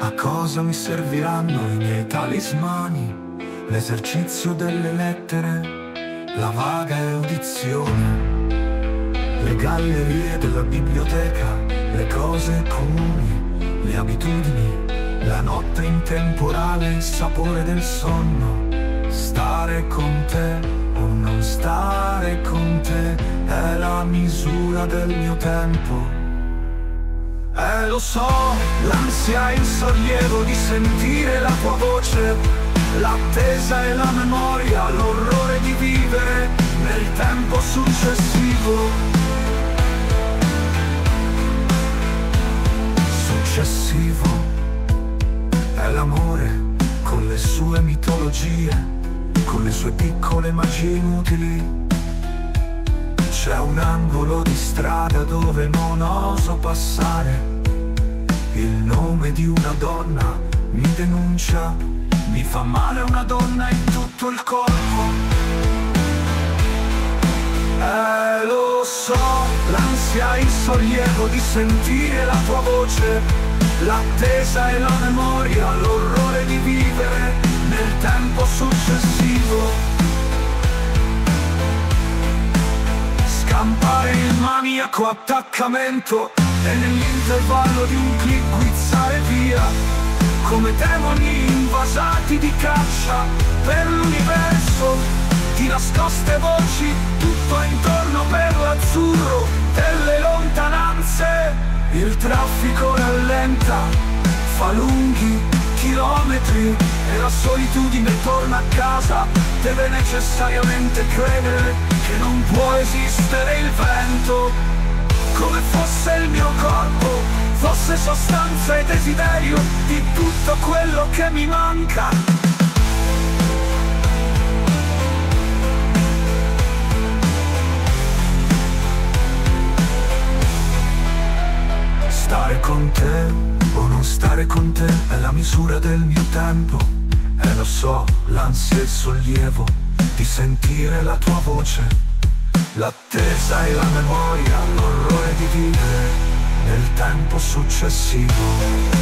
A cosa mi serviranno i miei talismani? L'esercizio delle lettere, la vaga audizione, le gallerie della biblioteca, le cose comuni, le abitudini, la notte intemporale, il sapore del sonno, stare con te o non stare con te è la misura del mio tempo. Eh lo so, l'ansia e il sollievo di sentire la tua voce, l'attesa e la memoria, l'orrore di vivere nel tempo successivo. Successivo è l'amore con le sue mitologie, con le sue piccole magie inutili. C'è un angolo di strada dove non oso passare. Il nome di una donna mi denuncia, mi fa male una donna in tutto il corpo. Eh lo so, l'ansia e il sollievo di sentire la tua voce, l'attesa e la memoria, l'orrore di vivere nel tempo successivo. Scampare il maniaco attaccamento e nell'intervallo di un clic guizzare via come demoni invasati di caccia per l'universo di nascoste voci tutto intorno per l'azzurro delle lontananze. Il traffico rallenta fa lunghi chilometri e la solitudine torna a casa. Deve necessariamente credere che non può esistere il vento come fosse il mio corpo fosse sostanza e desiderio di tutto quello che mi manca. Stare con te o non stare con te è la misura del mio tempo. E lo so, l'ansia e il sollievo di sentire la tua voce L'attesa e la memoria, l'orrore di vivere nel tempo successivo